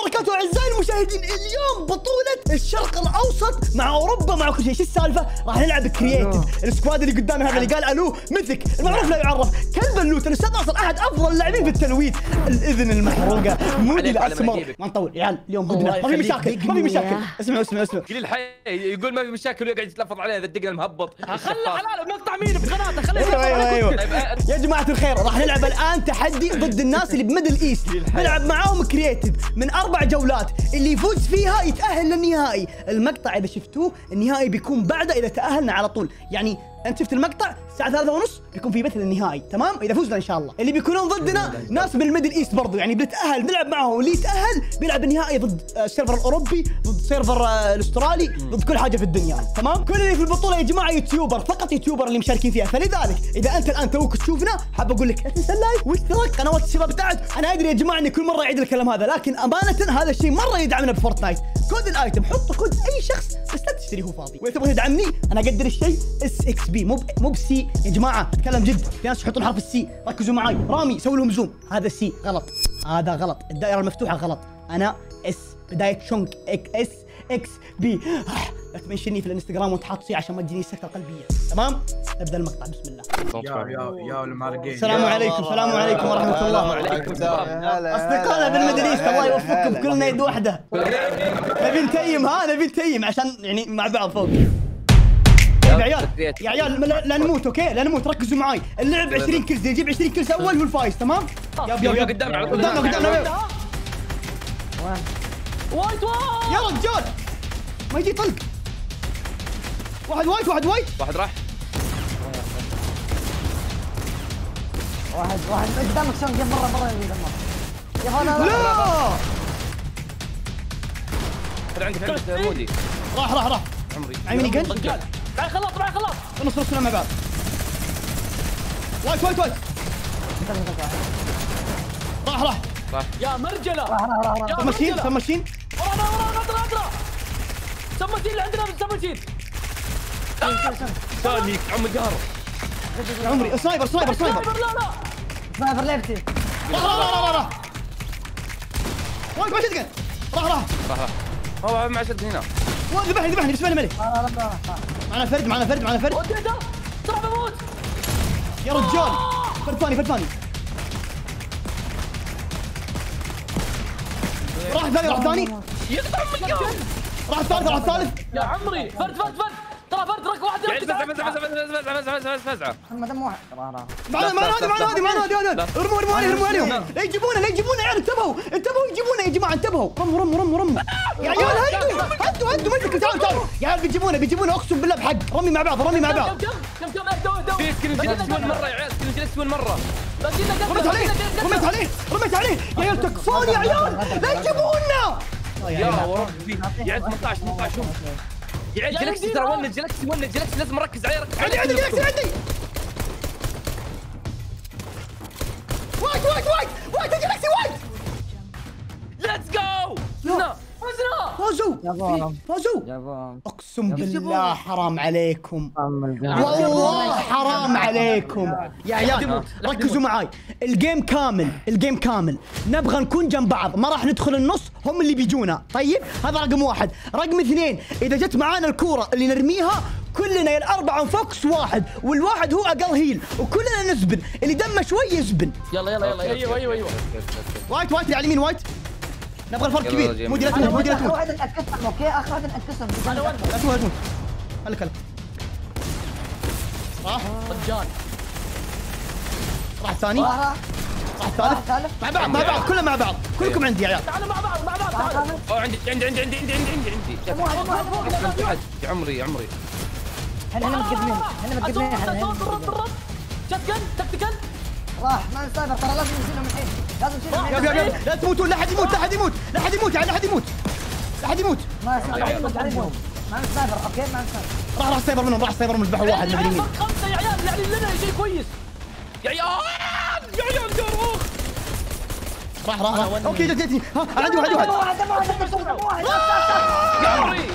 وبركاته أعزائي المشاهدين اليوم بطولة الشرق الأوسط مع أوروبا مع كل شيء، شو السالفة؟ راح نلعب creative، ال squad اللي قدامي هذا اللي قال ألو مثك، المعروف لا يعرف، كلب ال loot، الاستاذ ناصر أحد أفضل اللاعبين في التلويت، الأذن المحروقة، مودي الاسمر،. ما نطول. عيال اليوم بدنا. ما في مشاكل، ما في مشاكل،. اسمعوا اسمعوا اسمعوا. قليل الحيا يقول ما في مشاكل ويقعد يتلفظ عليها ذا الدقن المهبط خله. حلال مقطع مين بقناته خليه أيوه أيوه أيوه. طيب، آه، يا جماعة الخير راح نلعب الآن تحدي ضد الناس اللي ب Middle East. نلعب معاهم creative من أربع جولات. اللي يفوز فيها يتأهل للنهائي. المقطع إذا شفتوه النهائي بيكون بعده إذا تأهلنا على طول. يعني أنت شفت المقطع؟ الساعة ثلاثة ونص بيكون في بث النهائي تمام؟ إذا فزنا إن شاء الله. اللي بيكونون ضدنا ناس من ال Middle East برضو يعني بنتأهل بنلعب معاهم واللي يتأهل بيلعب النهائي ضد آه، ال server الأوروبي ضد ال server آه، الأسترالي ضد كل حاجة في الدنيا تمام؟ كل اللي في البطولة يا جماعة YouTuber فقط YouTuber اللي مشاركين فيها. فلذلك إذا أنت الآن توك تشوفنا حاب أقول لك لا تنسى ال like واشتراك قنوات الشباب تحت أنا أدري يا جماعة إني كل مرة أعيد الكلام هذا لكن أمانة هذا الشيء مرة يدعمنا ب Fortnite كود الآيتم حط كود أي شخص بس لا تشتري هو فاضي. وإذا تبغى تدعمني أنا أقدر الشيء إس إكس بي مو مو بسي يا جماعة أتكلم جد في ناس يحطون حرف السي. ركزوا معي رامي سوي لهم زوم. هذا سي غلط. هذا غلط. الدائرة المفتوحة غلط. أنا اس بداية شونك. إك اس إكس بي لا تمنشني في الانستغرام وانت حاط سي عشان ما تجيني السكته القلبيه تمام؟ نبدأ المقطع. بسم الله. يا يا يا السلام عليكم السلام عليكم ورحمة الله. وعليكم السلام أصدقائنا بالمدريس الله يوفقكم. كلنا يد واحدة. نبي نتيم ها؟ نبي نتيم عشان يعني مع بعض فوق. طيب يا عيال يا عيال لا, لا نموت okay؟ لا نموت ركزوا معي اللعب 20 kills يجيب 20 kills أول هو الفايز تمام؟ ياب ياب ياب قدامنا على طول. قدامنا قدامنا. white white يا رجال ما يجي طلق. واحد white واحد white واحد راح. واحد واحد. قدامك شلون؟ جاب مرة مرة يبي دمر يا هذا لا! خذ عندك عندك مودي. راح راح راح. عمري. معي ميني تعال خلاص تعال خلاص. نص نص مع بعض وايت وايت وايت راح راح. يا مرجلة. راح راح راح سمشين سمشين ورانا ورانا اقرا اقرا سمتين اللي عندنا سمتين ثاني عم قهر عمري. سنايبر سنايبر سنايبر لا لا. سنايبر ليفتي راح راح راح راح راح. وايت ما شدقن راح راح. راح راح. هو مع شد هنا ذبحني ذبحني بسم الله الملك لا لا لا لا معنا فرد معنا فرد معنا فرد. ترى بموت يا رجال. فرد ثاني فرد ثاني. راح ثاني راح ثاني. يقطع من. راح الثالث راح الثالث يا عمري. فرد فرد فرد. ترى فرد رك واحد فزعه فزعه فزعه فزعه فزعه فزعه فزعه محمد دم واحد. معنا معنا معنا معنا. ارموا ارموا عليهم ارموا عليهم. لا. يجيبونه لا يجيبونه يا عيال انتبهوا انتبهوا يجيبونه يا جماعة انتبهوا. رموا رموا رموا رموا يا عيال هدوا هدوا هدوا تعالوا تعالوا. يا عيال بيجيبونه بيجيبونه. اقسم بالله بحق. رمي مع بعض رمي مع كم بعض. كم كم كم اهدوا في سكرين مرة يا عيال سكرين مرة. رميت عليه رميت عليه رميت عليه. يا عيال تكفون يا عيال. لا يجيبونا. يا ربي يا عيال 18 18 شوف. يا عيال يا Galaxy ترى. one Galaxy one Galaxy لازم نركز عليه ركز عندي عندي Galaxy عندي. white white white فازوا فازوا أقسم بالله حرام عليكم. والله حرام عليكم. يا عيال ركزوا معاي. ال game كامل ال game كامل. نبغى نكون جنب بعض. ما راح ندخل النص هم اللي بيجونا. طيب؟ هذا رقم واحد. رقم اثنين إذا جت معانا الكورة اللي نرميها كلنا يا الأربعة نفوكس واحد والواحد هو أقل heal وكلنا نزبن اللي دمه شوي يزبن يلا يلا يلا أيوه أيوه أيوه white white اللي على اليمين white؟ نبغى الفرق كبير. مودي لا تموت مودي لا اخر تموت واحد انقسم okay اخر واحد أنا وين لا تموت لا تموت هلك هلك راح رجال راح الثاني راح الثالث الثالث مع بعض مع بعض كلنا مع بعض كلكم عندي يا عيال تعالوا مع بعض مع بعض تعالوا عندي عندي عندي عندي عندي عندي عندي عندي عمري عمري إحنا هنا متقدمين إحنا متقدمين إحنا هنا الرد الرد متقدمين. الرد shotgun tactical راح ما نسافر ترى لازم نشيلهم الحين لازم يا يا يا لا تموتون لا حد يموت لا حد يموت لا حد يموت يعني لا حد يموت لا حد يموت. ما نسافر ما okay؟ ما نسافر راح راح ال sniper منهم راح ال sniper منهم ذبحوا واحد من اليمين خمسة يا عيال يعني لنا شيء كويس. يا عيال يا عيال جاروخ راح راح راح. okay جت جتني ها عندي واحد واحد. يا عمري!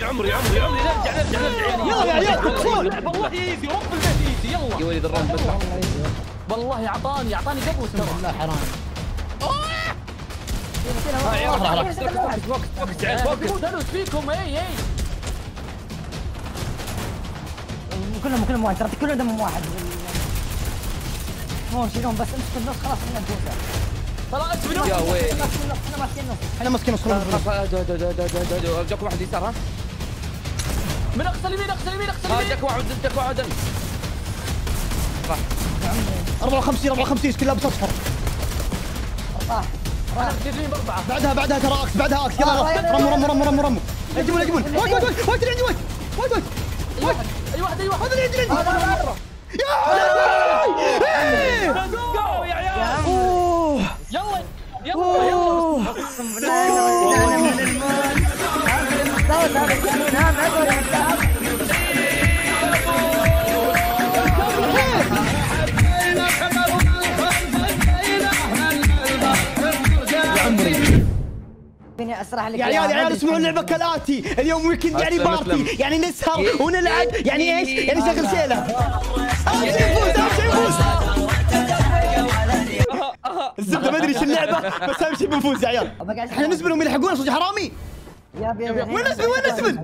يا عمري يا عمري يا عمري نرجع نرجع نرجع يلا يا عيال تكفون والله easy رب البيت easy يا يلا. ولد الرب بس والله اعطاني اعطاني قبل ترى. لا حرام focus focus focus فيكم اي اي كلهم كلهم واحد ترى كلهم دمهم واحد. مو شيلهم بس امسك النص خلاص إحنا نفوزه طلعت منهم يا ويلي النص إحنا ماسكين النص. إحنا ماسكين نص خلاص خلاص. خلاص دو- دو- دو- دو- دو- دو-. جاكم واحد يسار ها؟ من أقصى اليمين أقصى اليمين أقصى اليمين. جاك واحد جاك واحد. 54 54 سكيل لابس اصفر طاح أنا باربعه بعدها بعدها ترى أكس بعدها أكس. يلا آه، رموا. رموا رموا رموا رموا. اجمل اجمل وايد وايد وايد وايد اللي عندي وايد وايد وايد. أي واحد أي واحد هذا اللي عندي عندي يا عيال. يلا يلا. يلا اقسم بالله أسرح لك يا عيال يا عيال اسمعوا اللعبة كالآتي. اليوم weekend يعني party. يعني نسهر ونلعب. يعني إيش؟ يعني شغل شيء نفوز اهم شيء نفوز الزبدة ما أدري إيش اللعبة بس أهم شيء بنفوز يا عيال. إحنا نسبل وهم يلحقونا صدق حرامي. يا وين نسبل وين نسبل؟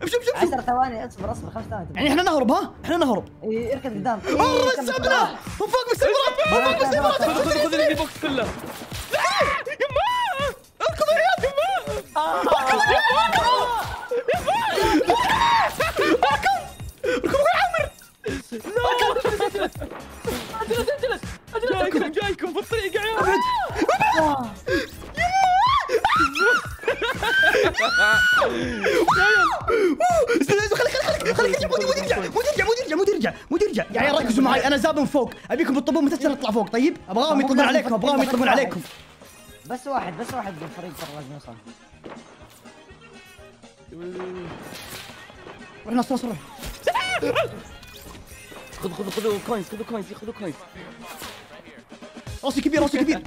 شوف شوف شوف. 10 ثواني اصبر اصبر خمس ثواني. يعني إحنا نهرب ها؟ إحنا نهرب. إيه، اركض قدام. مره السبله هم فوق بالسيارات هم فوق بالسيارات خذ خذ خذ اللي focus كله. يما! يا يا أنا زاب فوق ابيكم تطلبون متى نطلع فوق طيب أبغاهم يطلبون عليكم أبغاهم يطلبون عليكم. بس واحد بس واحد بالفريق ترى لازم يوصل روح نص نص روح. خذ خذ خذوا كوينز خذوا كوينز خذوا كوينز راسي كبير راسي كبير.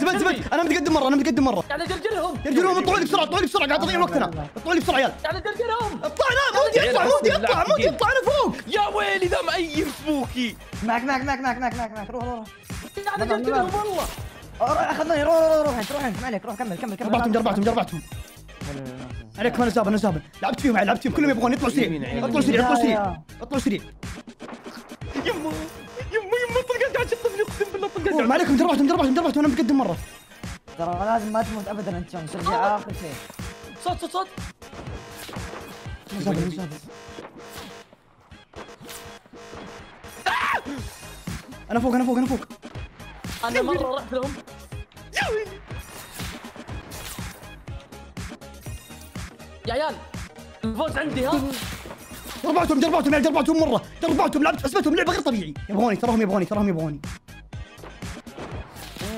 زبد زبد. أنا متقدم مرة أنا متقدم مرة. قاعد اجرجرهم يرجلون اطلعوا لي بسرعة اطلعوا لي بسرعة. قاعد تضيعون وقتنا. اطلعوا لي بسرعة يا عيال قاعد اجرجرهم أطلع لا مودي أطلع مودي أطلع مودي أطلع أنا فوق. يا ويلي ذا مأيف سبوكي معك معك معك معك معك معك معك. روح روح قاعد اجرجرهم والله. روح أخذني روح روح روح انت روح انت ما عليك روح. كمل كمل كمل جربعتهم جربعتهم جربعتهم عليكم أنا زابن أنا زابن لعبت فيهم لعبت فيهم. كلهم يبغون يطلعوا سريع. اطلعوا سريع اطلعوا سريع. اطلعوا سريع. يما يما يما طلقت قاعد تشطفني اقسم بالله طلقت. ما عليكم جربعتهم جربعتهم جربعتهم أنا متقدم مرة. ترى لازم ما تموت ابدا أنت شلون ترجع آخر شيء. صوت صوت صوت. أنا زابن. أنا فوق أنا فوق أنا فوق. أنا مرة رحت لهم. يا عيال. الفوز عندي ها؟ جربعتهم جربعتهم يا عيال، جربعتهم مرة جربعتهم لعبت حسبتهم لعبة غير طبيعي. يبغوني تراهم يبغوني تراهم يبغوني.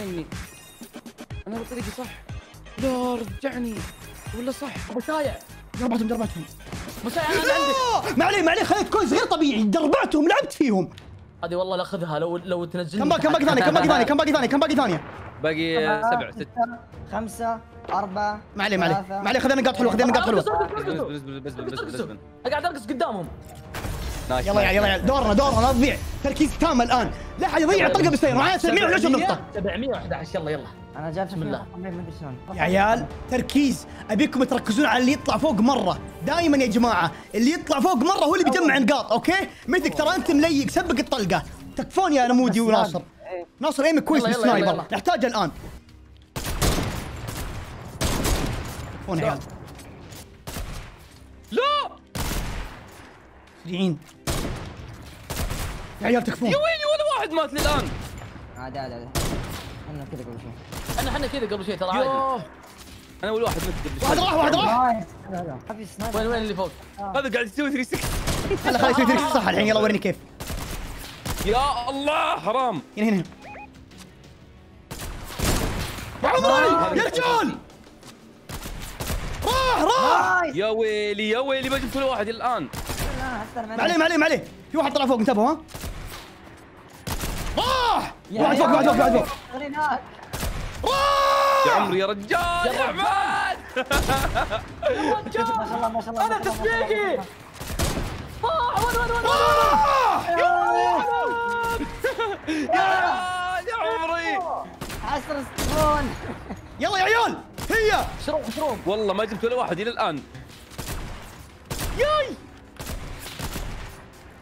ويني؟ أنا بطريقي صح؟ لا رجعني. ولا صح؟ أبو شايع جربعتهم شايع أنا عندك آه، ما عليه ما عليه خليت كويس غير طبيعي. دربعتهم لعبت فيهم. هذه والله لاخذها لو لو تنزلني. كم باقي كم باقي ثانية كم باقي ثانية كم باقي ثانية كم باقي ثانية؟ باقي سبع ست. خمسة أربعة ما عليه ما عليه. ما عليه خذينا نقاط حلوة خذينا نقاط حلوة بس بس بس بس بس بس. قاعد ارقص قدامهم. نايس يلا يا عيال، يلا يا. عيال، دورنا دورنا لا تضيع. تركيز تام الآن. لا احد يضيع طلقة بالسير معايا 711 نقطه 711 يلا يلا. أنا جاب بسم الله. يا عيال تركيز. أبيكم تركزون على اللي يطلع فوق مرة. دائما يا جماعة اللي يطلع فوق مرة هو اللي بيجمع نقاط أوكي؟ مثلك ترى أنت مليق سبق الطلقة. تكفون يا نمودي بس وناصر. ناصر ايمك كويس يلا، يلا، يلا، بالسنايبر. يلا. نحتاجه الان. تكفون يا عيال لا! سريعين يا عيال تكفون. يا ويلي ولا واحد مات للآن. عادي عادي عادي أنا كذا قبل شوي. إحنا إحنا كذا قبل شيء ترى عادي. أنا اول واحد مت واحد قبل شوي. راح واحد راح. في sniper. وين وين اللي فوق؟ هذا قاعد يسوي 360 خله خله يسوي trick shot الحين يلا وريني كيف. يا الله حرام. هنا هنا. عمري يا رجال! راح راح nice يا ويلي يا ويلي ما جبت ولا واحد الآن. ما عليه ما عليه ما عليه. في واحد طلع فوق انتبهوا ها؟ راح واحد فوق واحد فوق واحد فوق. هناك يا راح عمري يا رجال يا عماد ما شاء الله ما شاء الله أنا تسبيقي آه وين وين وين؟ راح يا حسر ستون يلا يا عيال هي شروق شروق والله ما جبت ولا واحد إلى الآن. ياي.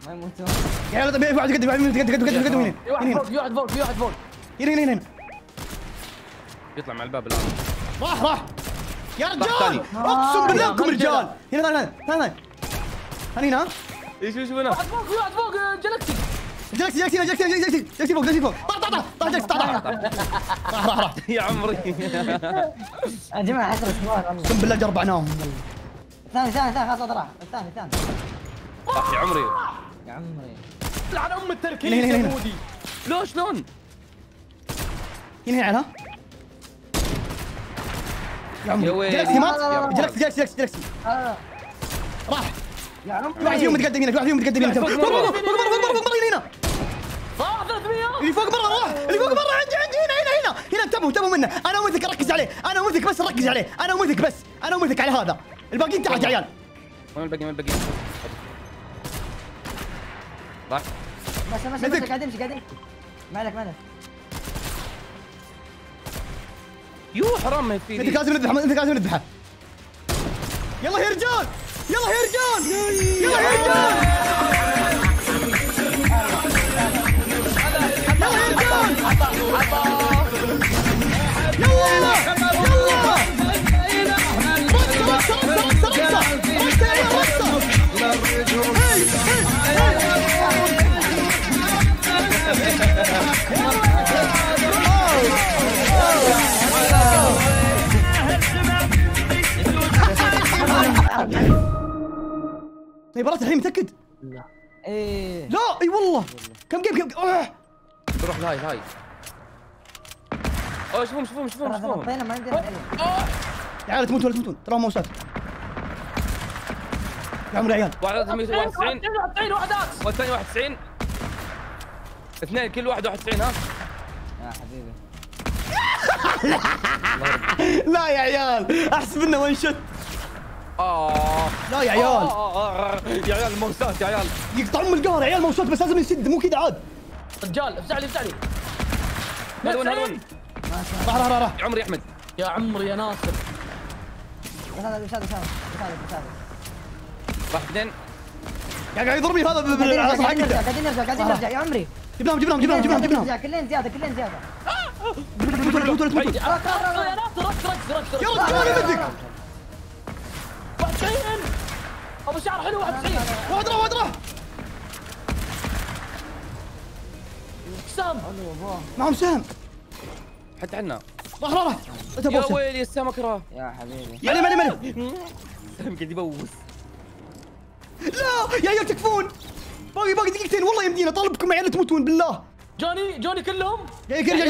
ما يموتون. يا عيال في واحد قدم قدم قدم قدم قدم قدم في واحد فوق في واحد. فوق في واحد فوق. هنا هنا هنا يطلع مع الباب الآن. راح راح. يا. رجال أقسم بالله يا أنكم رجال. هنا هنا هنا هنا. هنا إيش إيش هنا. واحد فوق في واحد فوق آه، جلكسي جلكسي جلكسي هنا جلكسي جلكسي جلكسي فوق جلكسي فوق. طلع طلع طلع طلع جلكسي طلع طلع راح يا عمري. يا جماعة ستون والله. اقسم بالله جربعناهم ثاني ثاني ثاني خلاص راح الثاني الثاني راح يا عمري. يا عمري. لعن أم التركيز هنا، يا هنا. مودي. لا شلون؟ هنا هنا عيال يا عمري. جلكسي مات. جلكسي جلكسي جلكسي جلكسي. راح. يا عمري. واحد فيهم متقدم هنا واحد فيهم متقدم هنا. فوق فوق مرة. مرة فوق مرة فوق مرة فوق مرة هنا راح 300 اللي فوق مرة راح اللي فوق مرة عندي عندي هنا هنا هنا. هنا انتبهوا انتبهوا منه. أنا ومثك ركز عليه. أنا ومثك بس ركز عليه. أنا ومثك بس. أنا ومثك على هذا. الباقيين تحت يا عيال وين الباقي؟ وين الباقي؟ راح بس بس. بس قاعد يمشي قاعد يمشي ما عليك ما عليك يو حرام ما انت يفيدي لازم نذبحه انت لازم نذبحه. يلا يا رجال يلا يا رجال يلا يا رجال مباراة الحين متأكد؟ إيه. لا إي والله. كم جيم كم؟ أوه. بروح لهاي هاي. أوه شوفهم شوفهم شوفهم شوفهم ما عندنا عيال تموتون ولا تموتون. ترى موسات يا عمري يا عيال. واحد 191 91 واحد إكس والثاني 91 اثنين كل واحد 91 ها؟ يا حبيبي. لا يا عيال أحسب إنه وين شت آه لا يا عيال آه، آه، يا عيال الموسات يا عيال يقطعون من القهر يا عيال موسات بس لازم نسد مو كذا عاد رجال افزع لي افزع لي هذا وين راح راح راح راح يا عمري احمد يا عمري يا ناصر بس هذا بس هذا بس هذا بس هذا بس هذا راح اثنين يا قاعد يضربني هذا قاعدين نرجع قاعدين نرجع قاعدين نرجع قاعدين نرجع يا عمري جبناهم جبناهم جبناهم جبناهم جبناهم كلين زياده كلين زياده تموتون تموتون تموتون يا يا ناصر ركز ركز ركز يا ركز رجال يمدك 91 أبو شعر حلو 91 واحد راح واحد راح سام. معهم سهم حتى عنا راح راح راح يا ويلي السمك راه يا حبيبي. مالي مالي مالي. سهم قاعد يبوس. لا يا عيال تكفون. باقي باقي دقيقتين والله يمدينا. طالبكم يا عيال تموتون بالله. جوني جوني كلهم؟ يا جوني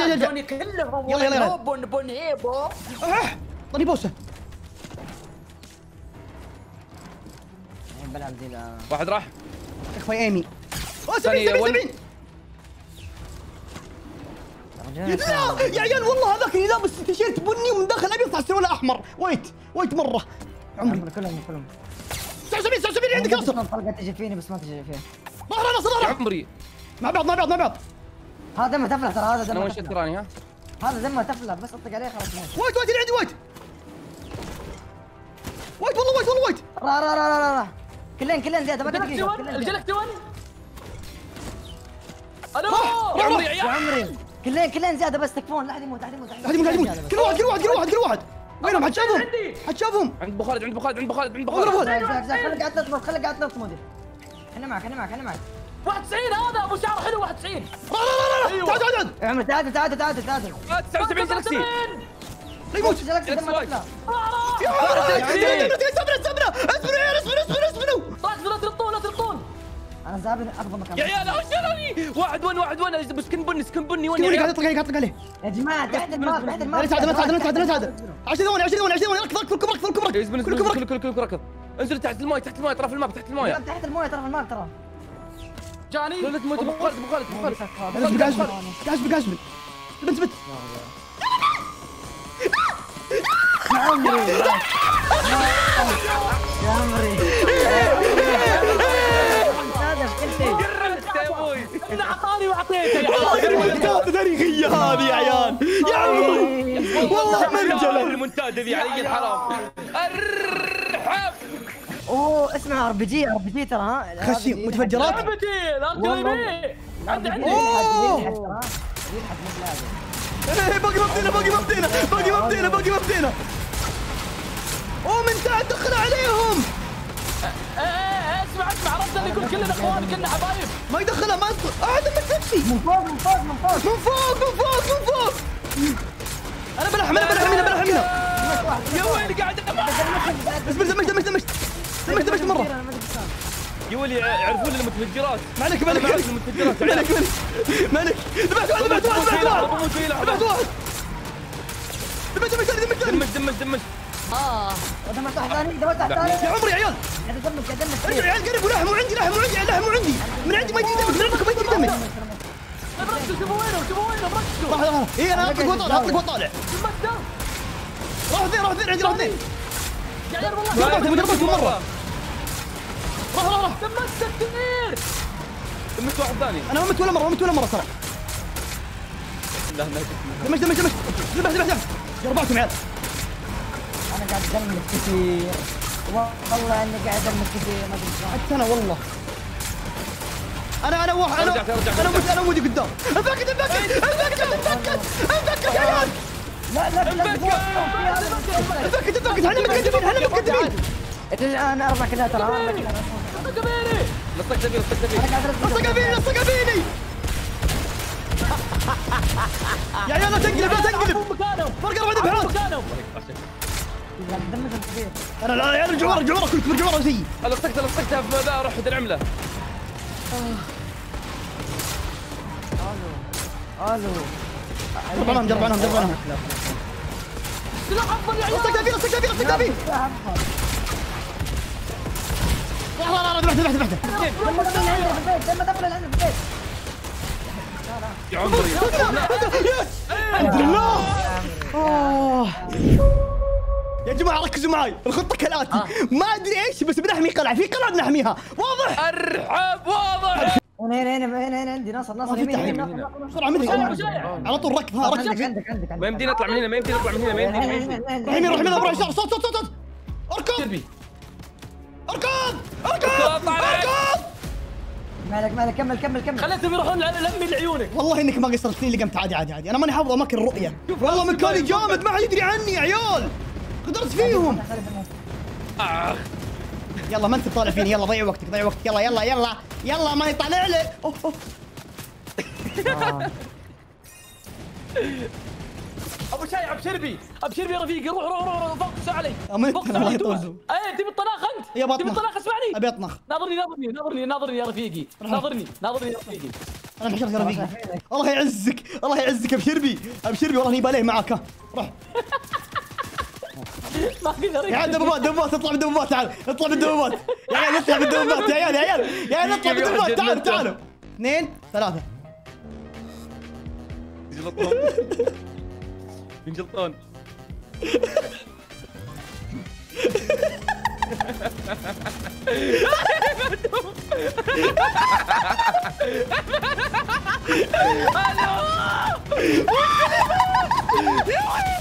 كلهم. يلا، يلا، يلا. بن بن هيبو آه، اعطني بوسة. بلعب لا. واحد راح. يا ايمي أوه 70 ثانية 70 ون. 70 رجال لا يا عيال والله هذاك اللي لابس تيشيرت بني ومن داخل أبيض تحت سروال احمر ويت ويت مرة. عمري. عمري كلهم كلهم. 79 79 عندك ناصر طلقة تجي فيني بس ما تجي فيه ظهر ناصر يا ظهر عمري. مع بعض مع بعض مع بعض. هذا دمه تفلح ترى هذا أنا دمه تراني ها؟ هذا دمه تفلح بس أطلق عليه خلاص ماشي. وايت وايت اللي عندي وايت وايت والله وايت والله وايت را را را را را. كلين كلين زيادة كلين زيادة. الجلك تون ألو يا عمري يا عمري. كلين كلين زيادة بس تكفون لا احد يموت لا احد يموت لا قاعد يموت قاعد يموت. كل واحد كل واحد كل واحد كل واحد. وينهم؟ حد شافهم. حد شافهم؟ عند ابو خالد عند ابو خالد عند ابو خالد عند ابو خالد خليك قاعد تطلب خليك قاعد مودي. أنا معك أنا معك أنا معك. 91 هذا أبو شعر حلو 91 لا لا لا لا تعال تعال تعال تعادل تعادل آه، 79 جلكسي لا يموت. يا عمري استبنا استبنا اصبروا يا عيال اصبروا اصبروا اصبروا. ركزوا لا ترطون لا ترطون أنا زابل افضل مكان. يا عيال شراني واحد ون واحد ون بس سكن بني سكن بني. يا قاعد عيال؟ يطلق عليه قاعد يطلق عليه يا جماعة تحت الماب تحت الماب تعادل لا تعادل لا تعادل 10 ثواني 10 ثواني. 10 ثواني ركض ركض كلكم ركض ركض ركض كل كل ركض انزل تحت الماي تحت الماي في الماب تحت الماي تحت المويه ترى في الماب ترى. جاني. لا لا تموت. أبو خالد أبو خالد أبو خالد. قاعد قاعد قاعد قاعد بنت بنت يا عمري يا عمري هذا في كل شيء قربت يا عمري يا عمري أنا اعطاني وعطيته والله المنتدى تاريخيه هذه يا عيال يا عمري والله مرجله المنتدى ذي علي الحرام ارحب اوه اسمع ار بي جي ار بي جي ترى خشي متفجرات ار بي جي الار جي عندي عندي باقي مبدينا باقي مبدينا باقي مبدينا باقي مبدينا من تحت دخل عليهم. إيه إيه اسمع اسمع عرفت اللي يقول كلنا إخوان كلنا حبايب. ما يدخلها ما يدخل. احد من تمشي من فوق من فوق من فوق. من فوق من فوق من فوق. أنا بلحم أنا بلحم هنا بلحم هنا يا ويلي قاعد اسمع دمجت دمجت دمجت دمجت دمجت مرة. يا ويلي يعرفون المتفجرات. ما عليك ما عليك معك المتفجرات ما عليك ما عليك ذبحت واحد ذبحت واحد. ذبحت واحد. ذبحت واحد دمجت دمجت دمجت ثاني دمج دمج دمج. آه. دمرت واحد ثاني دمرت واحد ثاني يا عمري يا عيال. ارجعوا يا عيال قربوا لحم وعندي لحم وعندي لحم وعندي من عندي ما يجي دمج من عندكم ما يجي دمج ركزوا شوفوا وينهم شوفوا وينهم ركزوا. راح راح. اي أنا اطلق واطالع اطلق واطالع المقدم راح اثنين راح اثنين عندي راح اثنين يا عيال والله. ضربتهم ضربتهم مره راح راح راح. دمجت كثير دمجت واحد ثاني أنا ما مت ولا مرة ما مت ولا مرة ترى لا لا دمج دمج دمج ذبح ذبح ذبح. ربعتهم عيال. أنا قاعد ادمج كثير. والله إني قاعد ادمج كثير ما أدري. حتى أنا والله. أنا أنا واحد أنا رجعت- رجعت- أنا مت أنا مودي قدام. أنفكت أنفكت أنفكت أنفكت أنفكت. يا عيال لا لا لا لا أنفكت. أنفكت إحنا متقدمين إحنا متقدمين أنا أربع كذا ترى فيه أنا قاعد اركز لصق فيني لصق فيني يا عيال لا تنقلب لا تنقلب. فرق أربع دفعات أنا لا أنا الجوار جوار كنت جوار زي لصقت لصقتها في ذا روح العمله ألو ألو جربانهم جربانهم جربانهم سلاح افضل يا عيال لصقتها فيه لصقتها فيه لصقتها فيه لا لا لا ذبحته ذبحته ذبحته لما دخل العنب في البيت لما دخل العنب في البيت يا عمري. يا جماعة ركزوا معي الخطة كالآتي. ما أدري إيش بس بنحمي قلعة. في قلعة بنحميها. واضح؟ أرحب واضح. هنا هنا هنا هنا هنا عندي ناصر ناصر يمين. يمين. بسرعة من هنا. على طول ركض ها ركض. عندك عندك ما يمدينا نطلع من هنا ما يمدينا نطلع من هنا ما يمدينا. ما يمدينا روح يمين روح يمين روح يسار صوت صوت صوت. أركض. أركض. أركض. أركض مالك مالك كمل كمل كمل. خليتهم يروحون لمي لعيونك. والله إنك ما قصرت لي قمت. عادي عادي عادي. أنا ماني حافظ أماكن الرؤية. والله مكاني جامد ما حد يدري عني يا عيال. قدرت فيهم. آه. يلا ما انت طالع فيني. يلا ضيع وقتك ضيع وقتك. يلا يلا يلا يلا ما يطلع لي. أوه، أوه. أبو شاي ابشربي ابشربي يا رفيقي. روح روح روح فوكس علي الله دوس. يطول. إيه تبي الطلاق أنت. تبي الطلاق؟ اسمعني. أبي أطنخ. ناظرني ناظرني ناظرني ناظرني يا رفيقي. ناظرني ناظرني يا رفيقي. أنا انحشرت يا رفيقي. الله يعزك الله يعزك ابشربي ابشربي والله إني باليه معاك ها. روح ما في يا عيال دبابات دبابات اطلع بالدبابات تعال اطلع بالدبابات يا عيال اطلع بالدبابات يا عيال يا عيال يا عيال اطلع بالدبابات تعالوا تعالوا اثنين ثلاثة جلطون جلطون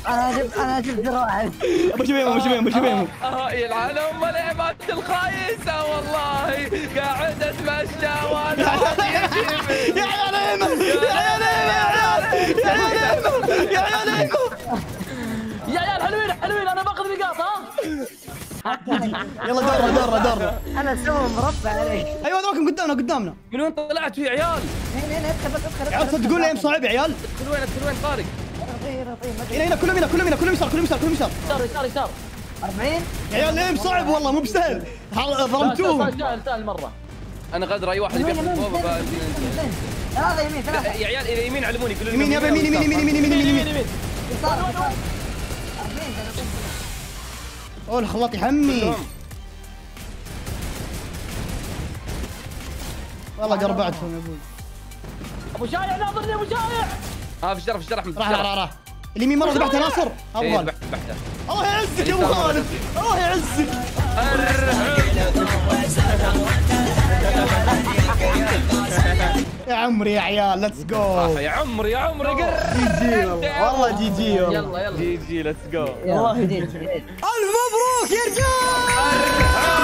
أنا جبت أنا جبت واحد ابو شبيب ابو شبيب ابو شبيب آه يا العالم والعباد الخايسة والله قاعد اتمشى وأنا يا عيال ايمن يا عيال ايمن يا عيال ايمن يا عيال ايمن يلا دورنا دورنا دورنا. أنا سوى مربع عليك أيوه هذول قدامنا قدامنا. من وين طلعت يا عيال؟ هنا هنا ادخل بس أدخل عيال صدقوني ايم صعب يا عيال. ادخل وين ادخل وين طارق؟ هنا هنا كلهم هنا كلهم هنا كلهم يسار كلهم يسار كلهم يسار. يسار يسار يسار. 40 يا عيال ايم صعب؟ والله مو بسهل. ظلمتوهم سهل سهل مرة. أنا غادر أي واحد يمين يبيع يمين فوق ثلاثة يمين ثلاثة. يا عيال إلى يمين علموني لي يمين يابا يمين يمين يمين يمين يمين يمين يمين. اوه الخلاط يحمي. والله قربعتهم يا أبوي. أبو شايع ناظرني أبو شايع ها في الشرف في الشرف. راح راح راح راح. اليمين مرة ذبحته ناصر ابو غالب بحته بحته الله يعزك يا أبو غالب الله يعزك. يا عمري يا عيال let's go يا عمري يا عمري. جي جي والله جي جي يلا يلا GG let's go يلا. جديد جديد ألف مبروك يا رجال!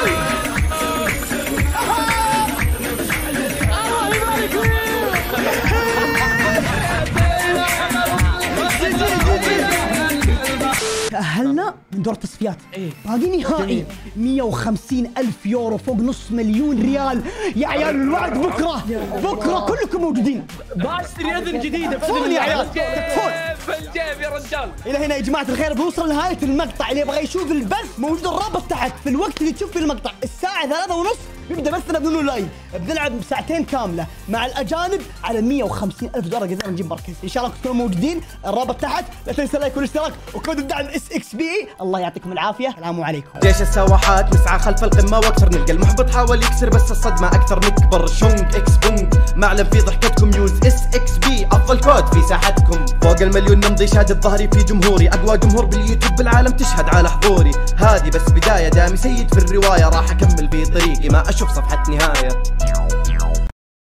تأهلنا من دور التصفيات. باقي نهائي 150 ألف يورو فوق نص مليون ريال. يا عيال الوعد بكرة. بكرة كلكم موجودين. بشتري اذن جديدة. تكفون يا عيال. جيب. تكفون بالجيب يا رجال. إلى هنا يا جماعة الخير. بنوصل لنهاية المقطع. اللي يبغى يشوف البث موجود الرابط تحت. في الوقت اللي تشوف فيه المقطع. الساعة ثلاثة ونص. بيبدا بثنا بدون لايف بنلعب ساعتين كاملة مع الأجانب على 150 ألف دولار. قدرنا نجيب مركز. إن شاء الله تكونوا موجودين. الرابط تحت. لا تنسى like والاشتراك وكود الدعم SXB. الله يعطيكم العافية. السلام عليكم. جيش السواحات نسعى خلف القمة وأكثر نلقى المحبط حاول يكسر بس الصدمة أكثر. نكبر شونك إكس بونج معلم في ضحكتكم. use SXB. أفضل كود في ساحتكم. فوق المليون نمضي شهادة ظهري في جمهوري. أقوى جمهور باليوتيوب بالعالم تشهد على حضوري. هذه بس بداية. دامي سيد في الرواية راح أكمل في طريقي ما أشوف صفحة نهاية.